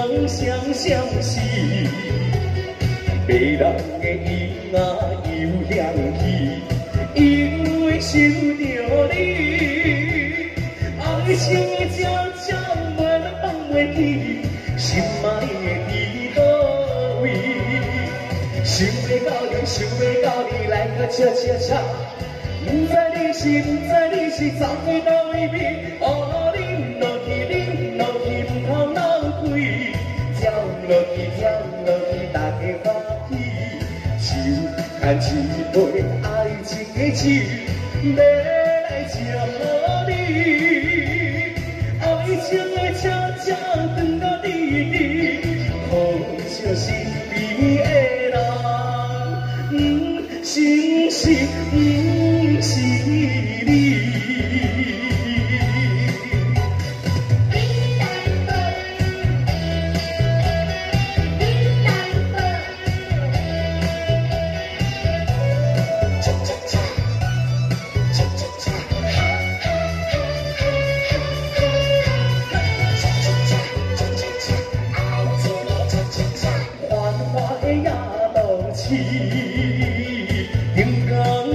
双相思，迷人的音乐又响起，因为想着你，爱情的悄悄袂放袂记，心爱的伫倒位？想要到你，想要到你，来个恰恰恰，不知你是不知你是走去倒位边？哦，落去，跳落去，大家欢喜，手牵一杯爱情的酒，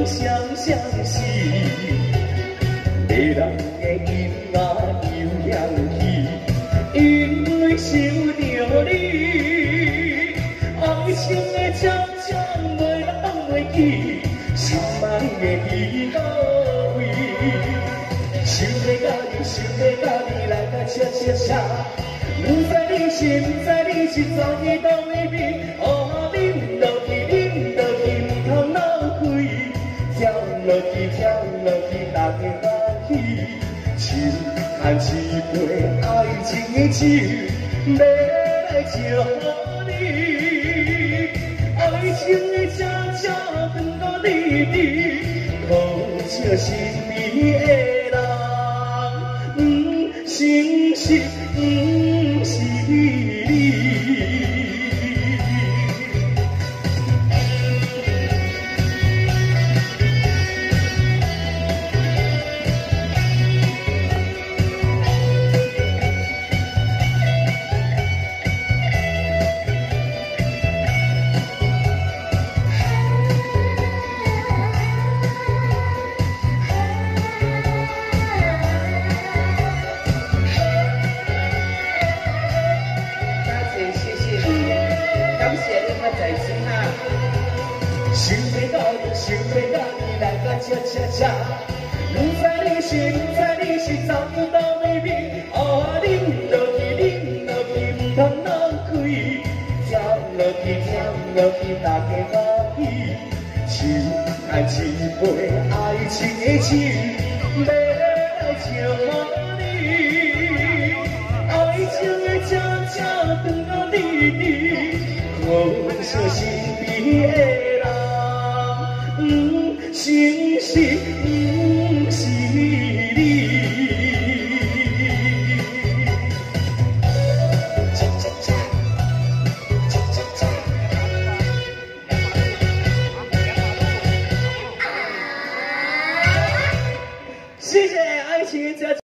灯光闪闪是，迷人的音乐又响起，因为想着你，爱情的悄悄袂放袂记，心爱的伫倒位？想要甲你，想要甲你来个恰恰恰。不知你是，不知你是怎去倒位边？落去，跳落去，大家欢喜。手牵一杯爱情的酒，要来祝福你。爱情的悄悄传到你你，好像身边的人，不是是，不是你。想要到你，想要到你，来个恰恰恰。不知你是，不知你是怎样到位边？哦，恁落去，恁落去，不通流开。跳落去，跳落去，大家欢喜。手牵一杯爱情的酒，要来祝福你。爱情的悄悄传到你你，好像身边的